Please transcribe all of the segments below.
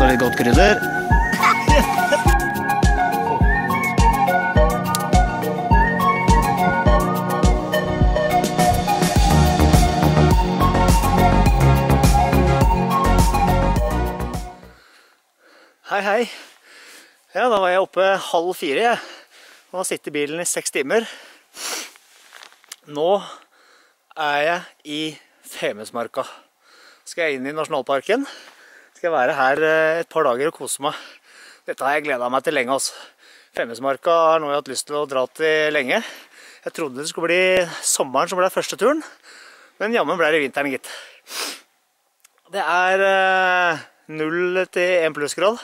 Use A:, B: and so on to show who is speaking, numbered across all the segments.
A: så litt godt krydder. Hei, hei. Ja, da var jeg oppe halv fire, jeg. Og har sittet i bilen i seks timer. Nå er jeg i Femundsmarka. Skal jeg inn i nasjonalparken. Skal jeg være her eh, et par dager og kose meg. Dette har jeg gleda meg til lenge. altså. Femundsmarka har noe jeg hatt lyst til å dra til lenge. Jeg trodde det skulle bli sommeren som ble første turen, men jammen ble det vinteren, gitt. Det er eh, null til én plussgrad.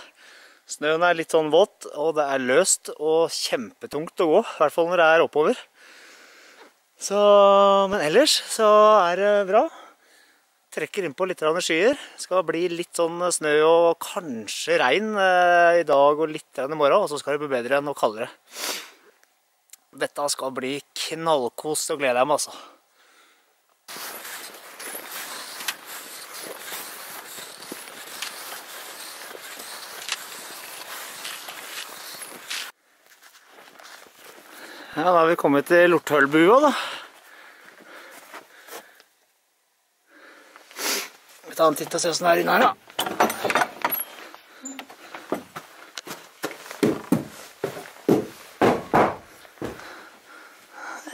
A: Snøen er litt sånn våt, og det er løst og kjempetungt å gå. I hvert fall når det er oppover. Så, men ellers så er det bra. Trekker innpå litt skyer. Skal bli litt sånn snø og kanskje regn eh, i dag og litt i morgen. Og så skal det bli bedre enn og kaldere. Dette skal bli knallkos og gleder jeg meg, altså. Ja, da har vi kommet til Lortølbua, da. Tar en titt og se åssen det er inne her, da.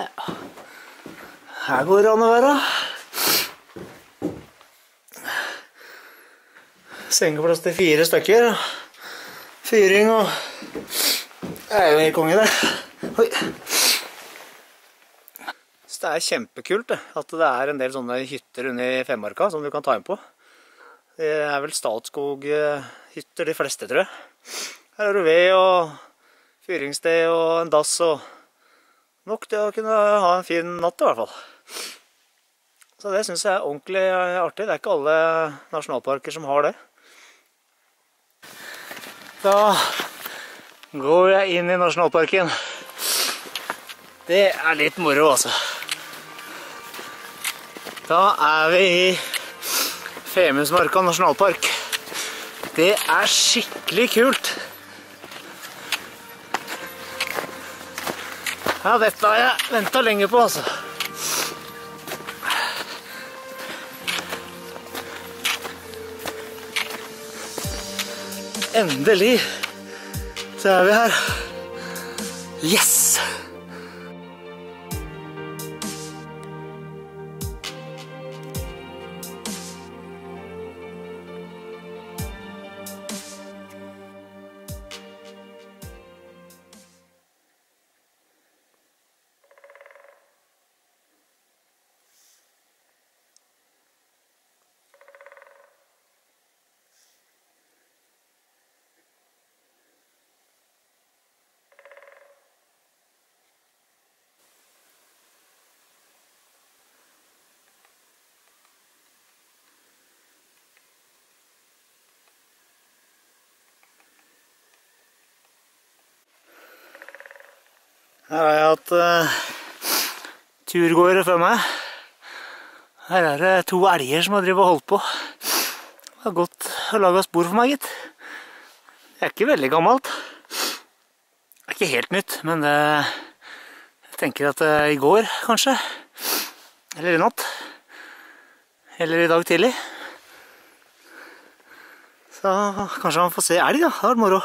A: Ja. Her går det an å være. Sengeplass til fire stykker. Fyring og Det er jo helt konge, det. Oi. Så det er kjempekult det, at det er en del sånne hytter under femmarka, som du kan ta inn på. Det er vel Statskog-hytter de fleste, tror jeg. Her har du ved og fyringssted og en dass og nok til å kunne ha en fin natt i hvert fall. Så det syns jeg er ordentlig artig. Det er ikke alle nasjonalparker som har det. Da går jeg inn i nasjonalparken. Det er litt moro, altså. Da er vi i Femundsmarka nasjonalpark. Det er skikkelig kult. Ja, dette har jeg venta lenge på, altså. Endelig så er vi her. Yes! Her har jeg hatt uh, turgåere før meg. Her er det to elger som har drevet og holdt på. Det har gått og laga spor for meg, gitt. Det er ikke veldig gammelt. Det er ikke helt nytt, men det, jeg tenker at det er i går, kanskje. Eller i natt. Eller i dag tidlig. Så kanskje han får se elg, da. Det hadde vært moro.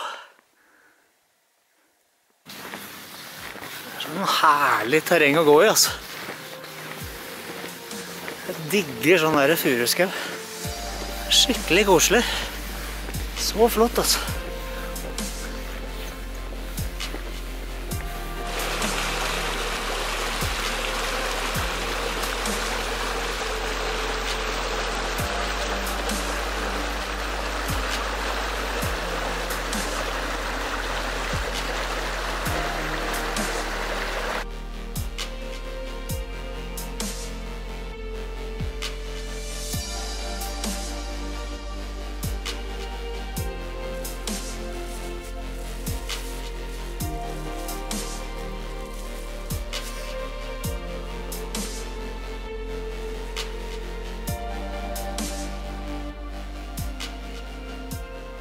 A: Sånn herlig terreng å gå i, altså. Jeg digger sånn der furuskau. Skikkelig koselig. Så flott, altså.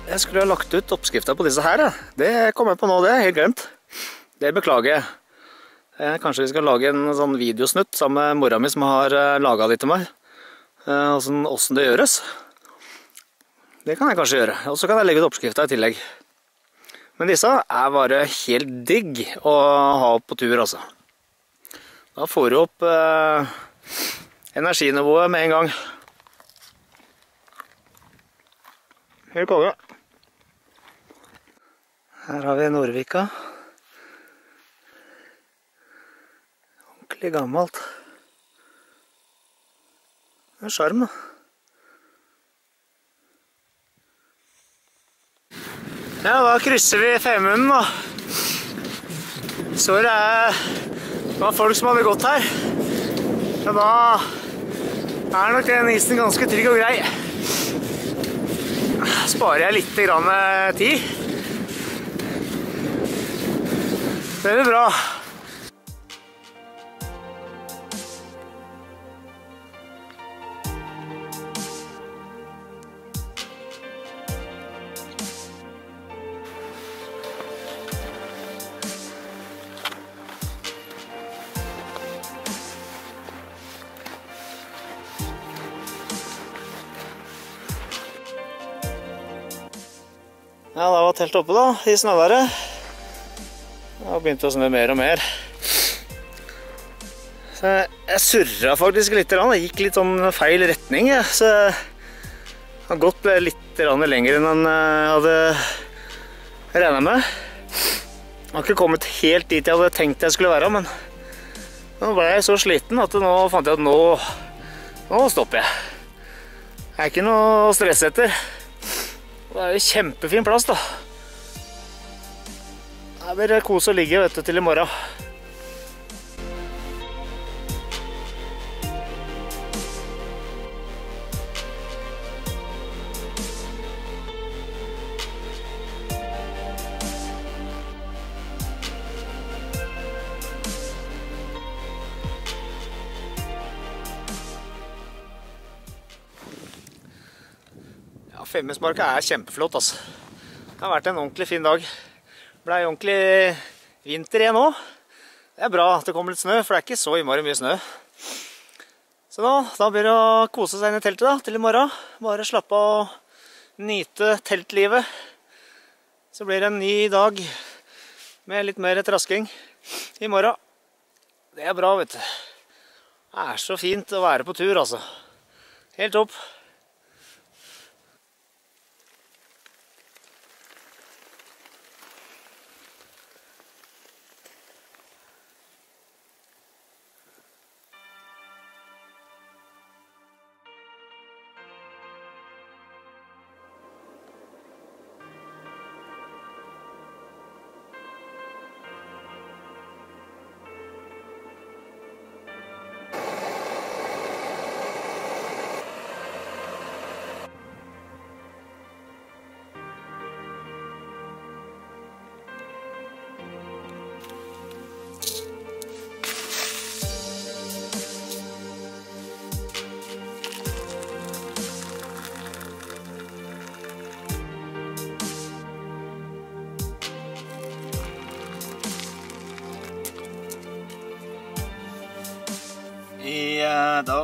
A: Jeg skulle ha lagt ut oppskrifta på disse her. Det kom jeg på nå, det. Helt glemt. Det beklager jeg. Eh, kanskje vi skal lage en sånn videosnutt sammen med mora mi som har laget laga de til meg. Hvordan åssen det gjøres. Det kan jeg kanskje gjøre. Og så kan jeg legge ut oppskrifta i tillegg. Men disse er bare helt digg å ha på tur, altså. Da får du opp eh, energinivået med en gang. Helt konge. Her har vi Nordvika. Ordentlig gammelt. Det er sjarm, da. Ja, da krysser vi Femunden, da. Så det er det var folk som hadde gått her. Ja, da er nok den isen ganske trygg og grei. Sparer jeg litt grann tid. Det blir bra. Ja, da var teltet oppe, da, i snøværet. Det har begynt å snø mer og mer. Så jeg surra faktisk litt. Jeg gikk litt sånn feil retning. Så jeg har gått litt lenger enn jeg hadde regna med. Jeg har ikke kommet helt dit jeg hadde tenkt jeg skulle være, men nå ble jeg så sliten at nå fant jeg at nå, nå stopper jeg. Jeg er ikke noe å stresse etter. Det er jo kjempefin plass, da. Her blir det kos å ligge vet du, til i morgen. Femmesmarka er kjempeflott, altså. Det har vært en ordentlig fin dag. Det ble ordentlig vinter igjen nå. Det er bra at det kommer litt snø, for det er ikke så innmari mye snø. Så da, da blir det å kose seg inn i teltet da, til i morgen. Bare slappe av og nyte teltlivet. Så blir det en ny dag med litt mer trasking i morgen. Det er bra, vet du. Det er så fint å være på tur, altså. Helt topp.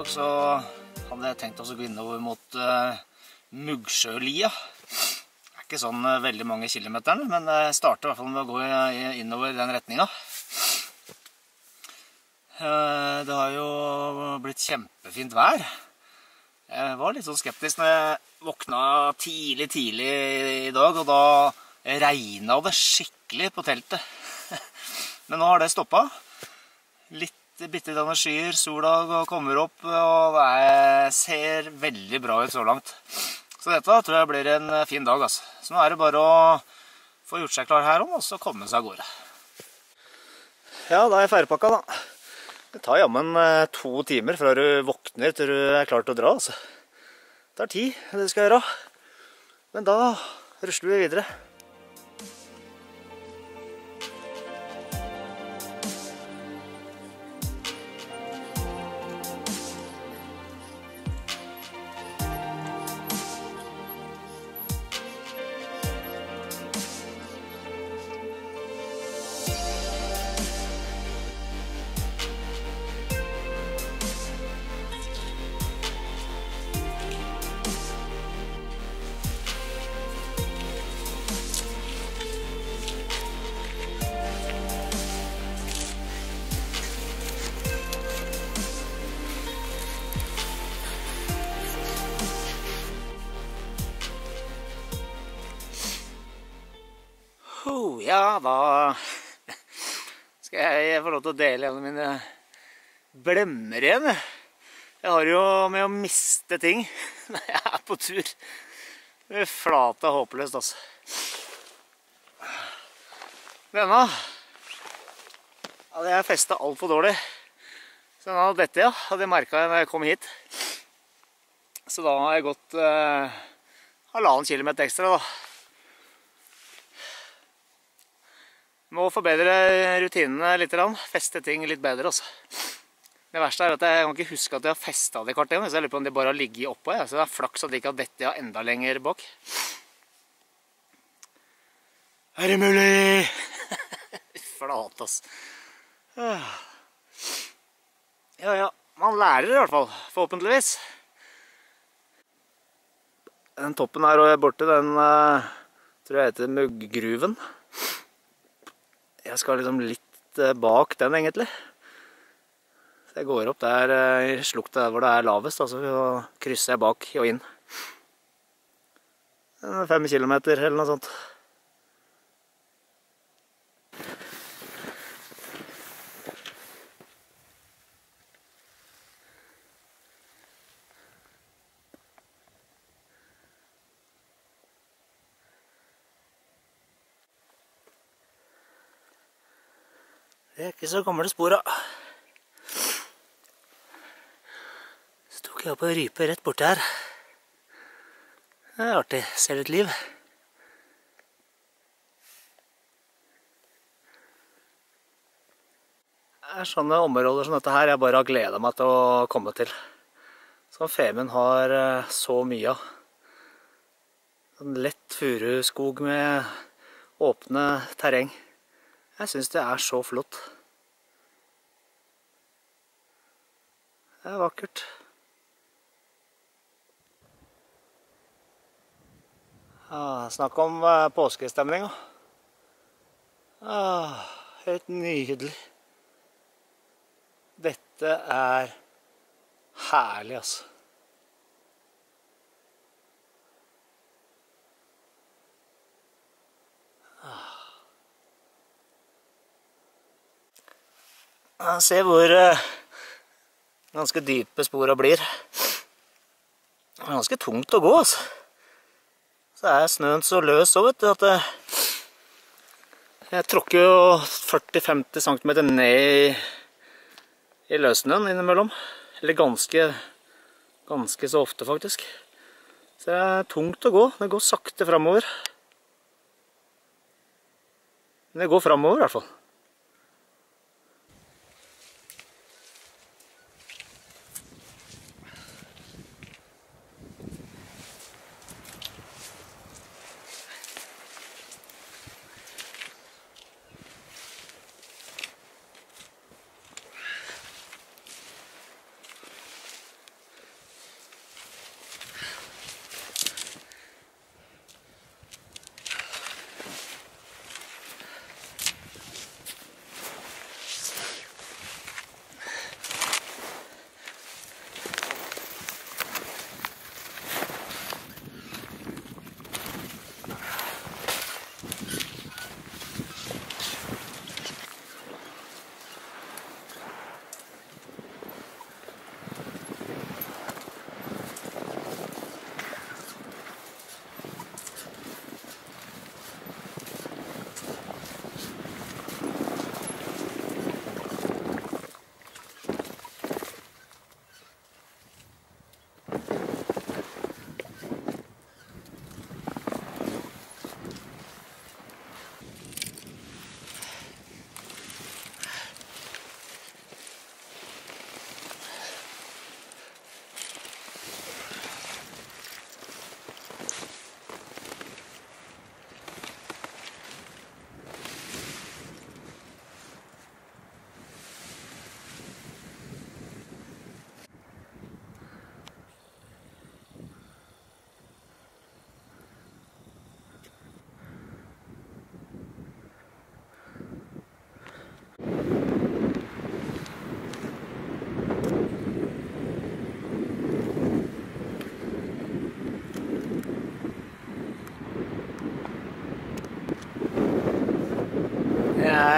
A: Dag så hadde jeg tenkt oss å gå innover mot uh, Muggsjølia. Det er ikke sånn uh, veldig mange kilometerne, men jeg starter i hvert fall med å gå innover i den retninga. Det har jo blitt kjempefint vær. Jeg var litt sånn skeptisk når jeg våkna tidlig, tidlig i dag, og da regna det skikkelig på teltet. Men nå har det stoppa. Litt bitte litt skyer, sola kommer opp, og det ser veldig bra ut så langt. Så dette tror jeg blir en fin dag. altså. Så nå er det bare å få gjort seg klar her og så komme seg av gårde. Ja, da er ferdigpakka, da. Det tar jammen eh, to timer fra du våkner til du er klar til å dra. altså. Det tar tid, det skal gjøre. Men da rusler vi videre. Ja, da skal jeg få lov til å dele en av mine blemmer igjen. Jeg har jo med å miste ting når jeg er på tur. Det er flate håpløst, altså. Denne hadde jeg festa altfor dårlig. Så den hadde dette, ja. Hadde jeg merka når jeg kom hit. Så da har jeg gått eh, halvannen kilometer ekstra, da. Må forbedre rutinene litt. Feste ting litt bedre, Også. Det verste er at jeg kan ikke huske at jeg har festa det kartet. Så jeg lurer på om det bare har ligget oppå. Så det er flaks at de ikke har dette enda lenger bak. Er det mulig? Flate, ass. Ja, ja. Man lærer i hvert fall. Forhåpentligvis. Den toppen her borte, den uh, tror jeg heter Mugggruven. Jeg skal liksom litt uh, bak den, egentlig. Så jeg går opp der uh, i slukta der hvor det er lavest, og så krysser jeg bak og inn. Fem kilometer eller noe sånt. Det er ikke så gamle spora. Så tok jeg opp en rype rett borti her. Det er artig. Ser litt liv. Det er sånne områder som dette her jeg bare har gleda meg til å komme til. Som Femund har eh, så mye av. En lett furuskog med åpne terreng. Jeg syns det er så flott. Det er vakkert. Ah, snakk om påskestemninga. påskestemning, ah, Helt nydelig. Dette er herlig, altså. Se hvor uh, ganske dype spora blir. Det er ganske tungt å gå, altså. Så er snøen så løs òg, vet du, at det, jeg tråkker jo 40-50 cm ned i, i innimellom. Eller ganske, ganske så ofte, faktisk. Så det er tungt å gå. Det går sakte framover. Men det går framover, i hvert fall.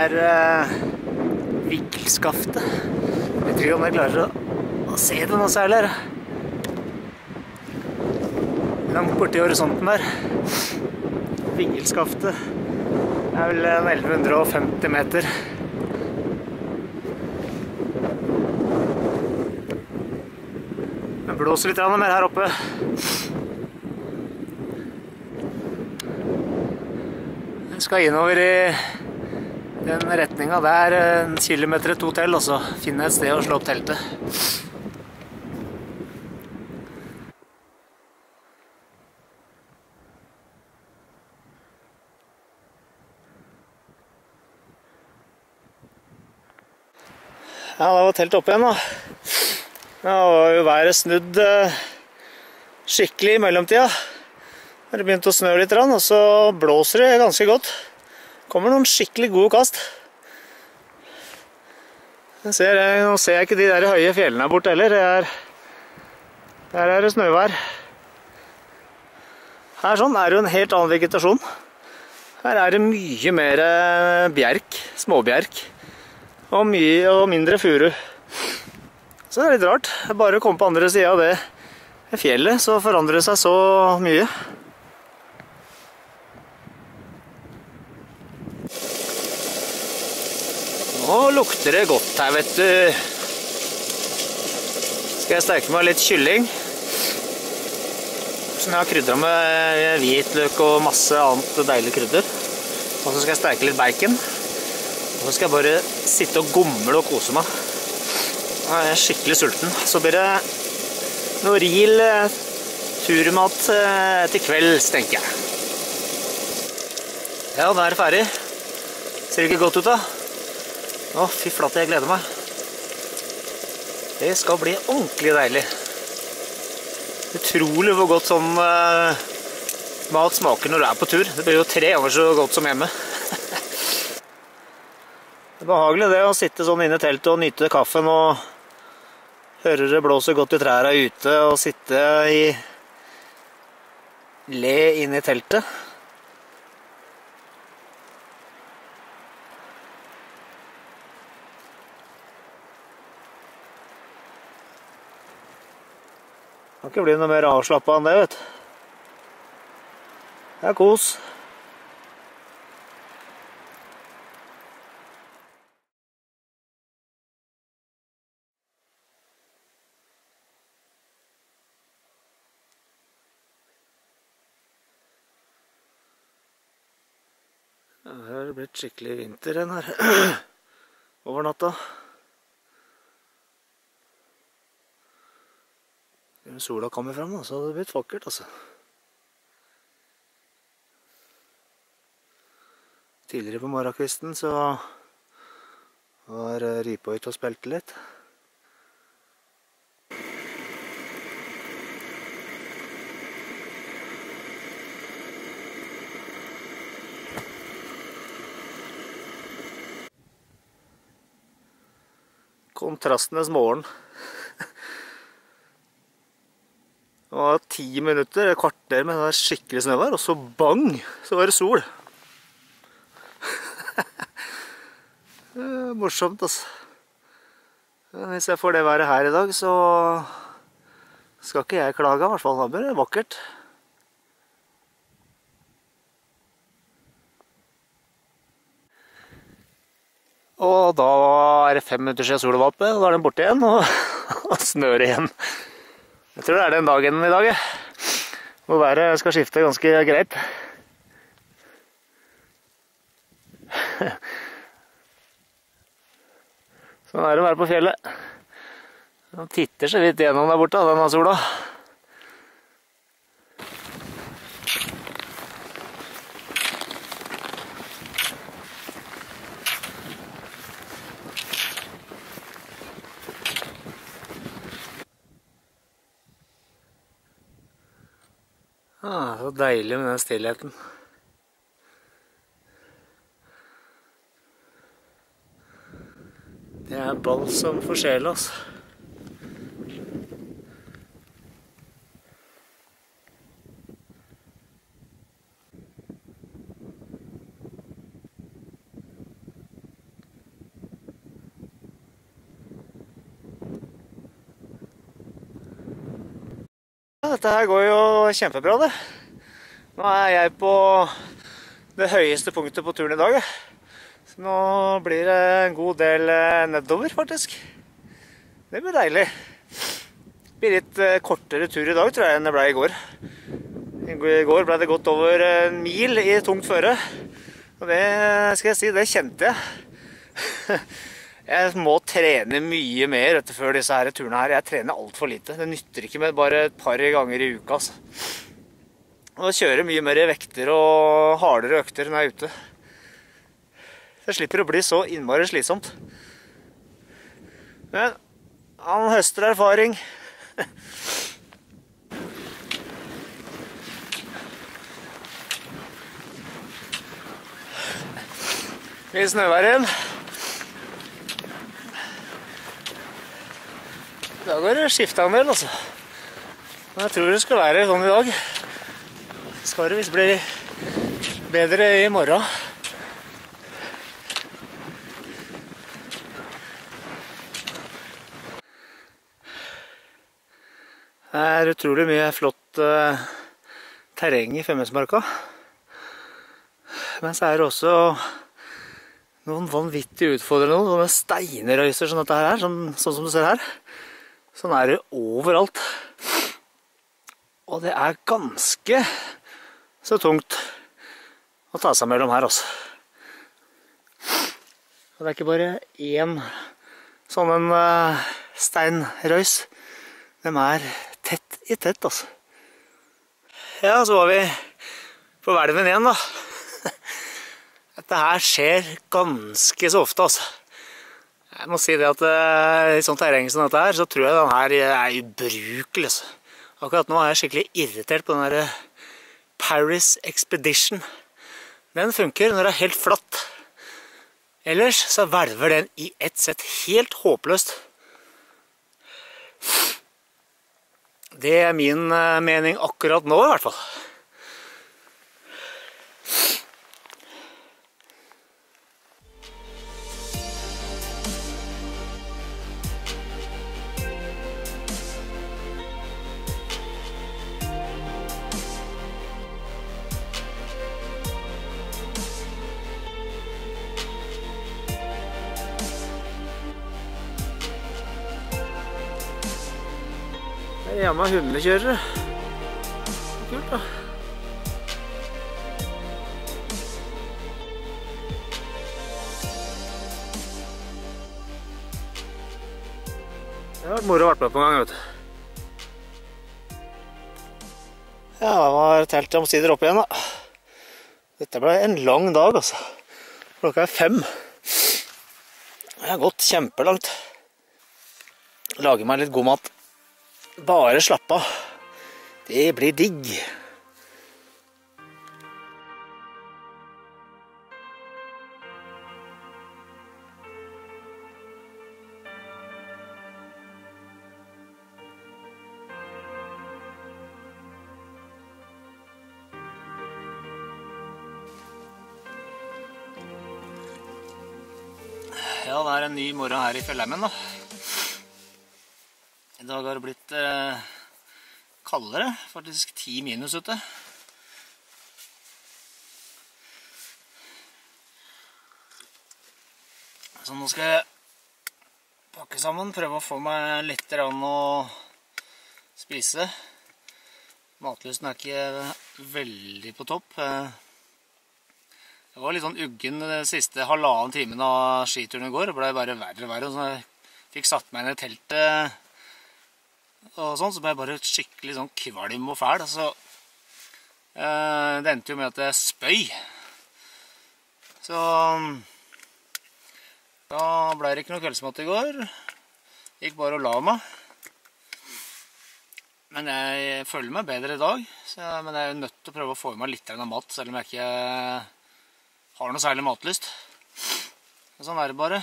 A: Er uh, Vikkelskaftet. Jeg ikke om jeg klarer å, å se det noe særlig her. Langt borti horisonten der. Vingelskaftet er vel 1150 meter. Det blåser litt mer her oppe. Jeg skal innover i den retninga der, en kilometer to til, og så finne et sted å slå opp teltet. Ja, da var teltet oppe igjen, da. Da var jo været snudd eh, skikkelig i mellomtida. Det begynte å snø litt, og så blåser det ganske godt. Kommer noen skikkelig gode kast. Ser, nå ser jeg ikke de der høye fjellene her borte heller. Er, der er det snøvær. Her sånn er det jo en helt annen vegetasjon. Her er det mye mer eh, bjerk, småbjerk og, mye, og mindre furu. Så det er litt rart. Bare å komme på andre sida av det fjellet, så forandrer det seg så mye. Nå lukter det godt her, vet du. Skal jeg steke meg litt kylling. Som jeg har krydra med hvitløk og masse annet deilig krydder. Og så skal jeg steke litt bacon. Nå skal jeg bare sitte og gomle og kose meg. Nå er jeg skikkelig sulten. Så blir det noe real eh, turmat eh, til kvelds, tenker jeg. Ja, da er det ferdig. Ser ikke godt ut, da? Å, fy flate, jeg gleder meg. Det skal bli ordentlig deilig. Utrolig hvor godt sånn uh, mat smaker når du er på tur. Det blir jo tre ganger så godt som hjemme. Det er behagelig det å sitte sånn inne i teltet og nyte kaffen og høre det blåser godt i trærne ute og sitte i le inne i teltet. Ikke bli noe mer avslappa enn det, vet du. Det er kos. Det har blitt skikkelig vinter igjen her over natta. Sola kommer fram, så hadde det blitt vakkert, altså. Tidligere på morgenkvisten så var rypa ute og spilte litt. kontrastenes morgen. Det var ti minutter, et kvarter med skikkelig snøvær, og så bang, så var det sol. det er morsomt, altså. Hvis jeg får det været her i dag, så skal ikke jeg klage, i hvert fall. det er vakkert. Og da er det fem minutter siden sola var oppe, og da er den borte igjen, og, og snør igjen. Jeg tror det er den dagen i dag, hvor været skal skifte ganske greit. Sånn er det å være på fjellet. Den titter så vidt gjennom der borte, denne sola. Ah, så deilig med den stillheten. Det er balsam for sjela, altså. Dette her går jo kjempebra, det. Nå er jeg på det høyeste punktet på turen i dag. Så nå blir det en god del eh, nedover, faktisk. Det blir deilig. Det blir litt eh, kortere tur i dag, tror jeg, enn det ble i går. I går ble det gått over en mil i tungt føre. Og det skal jeg si, det kjente jeg. Jeg må trene mye mer etter før disse her turene her. Jeg trener altfor lite. Det nytter ikke med bare et par ganger i uka. Altså. Og kjøre mye mer vekter og hardere økter når jeg er ute. Det slipper å bli så innmari slitsomt. Men han høster erfaring. I snøvær Da går det skifta en del, altså. Men jeg tror det skal være sånn i dag. Skal det visst bli bedre i morgen. Det er utrolig mye flott uh, terreng i Femundsmarka. Men så er det også noen vanvittig utfordrende noen sånne steinrøyser som dette her er, sånn, sånn som du ser her. Sånn er det overalt. Og det er ganske så tungt å ta seg mellom her, altså. Og det er ikke bare én sånn en uh, steinrøys. De er tett i tett, altså. Ja, så var vi på hvelven igjen, da. Dette her skjer ganske så ofte, altså. Jeg må si det at uh, i sånt terreng som dette her, så tror jeg den her er ubrukelig. Altså. Akkurat nå er jeg skikkelig irritert på den der eh, Paris Expedition. Den funker når det er helt flatt. Ellers så hvelver den i ett sett helt håpløst. Det er min uh, mening akkurat nå, i hvert fall. Jammen hundekjørere. Kult, da. Det har vært moro å være med på en gang, vet du. Ja, da var teltet omsider opp igjen, da. Dette ble en lang dag, altså. Klokka er fem. Jeg har gått kjempelangt. Lager meg litt god mat. Bare slapp av. Det blir digg. Ja, det er en ny morgen her i Fjellheimen, da. I dag har det blitt eh, kaldere, faktisk 10 minus ute. Så nå skal jeg pakke sammen, prøve å få meg litt rann å spise. Matlysten er ikke veldig på topp. Jeg var litt sånn uggen de siste halvannen timen av skituren i går. Det ble bare verre og verre. Så jeg fikk satt meg inn i teltet og sånn, så ble jeg bare skikkelig sånn kvalm og fæl. Så eh, det endte jo med at jeg spøy. Så da ble det ikke noe kveldsmat i går. Gikk bare og la meg. Men jeg føler meg bedre i dag. Så, men jeg er nødt til å prøve å få i meg litt av mat, selv om jeg ikke har noe særlig matlyst. Sånn er det bare.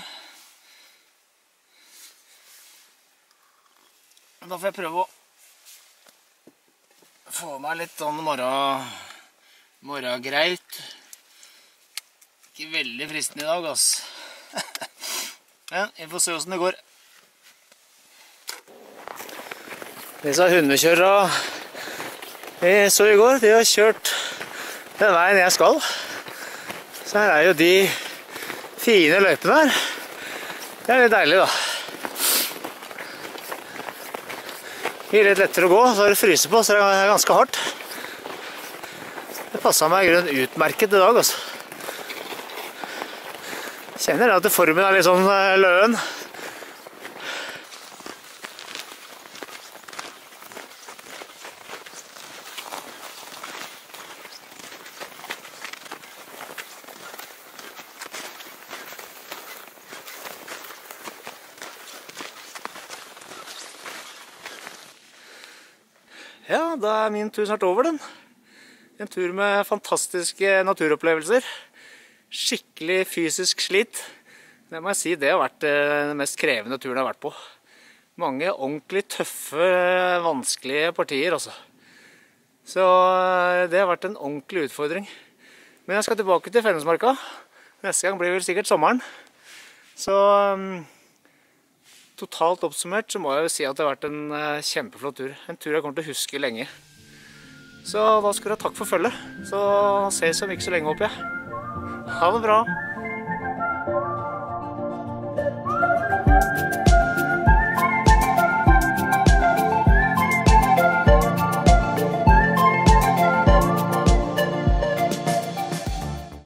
A: Da får jeg prøve å få meg litt sånn morgen, morgengreit. Ikke veldig fristende i dag, ass. Men vi får se hvordan det går. Disse hundekjørerne Jeg så i går, de har kjørt den veien jeg skal. Så her er jo de fine løypene her. Det er litt deilig, da. Gir litt lettere å gå, så har det fryser på, så det er ganske hardt. Det passa meg i grunnen utmerket i dag, altså. Kjenner at formen er litt sånn eh, løen. Ja, da er min tur snart over, den. En tur med fantastiske naturopplevelser. Skikkelig fysisk slit. Det må jeg si, det har vært eh, den mest krevende turen jeg har vært på. Mange ordentlig tøffe, vanskelige partier, altså. Så eh, det har vært en ordentlig utfordring. Men jeg skal tilbake til Fellesmarka. Neste gang blir vel sikkert sommeren. Så mm, totalt oppsummert så må jeg jo si at det har vært en eh, kjempeflott tur. En tur jeg kommer til å huske lenge. Så da skal du ha takk for følget. Så ses om ikke så lenge, håper jeg. Ha det bra.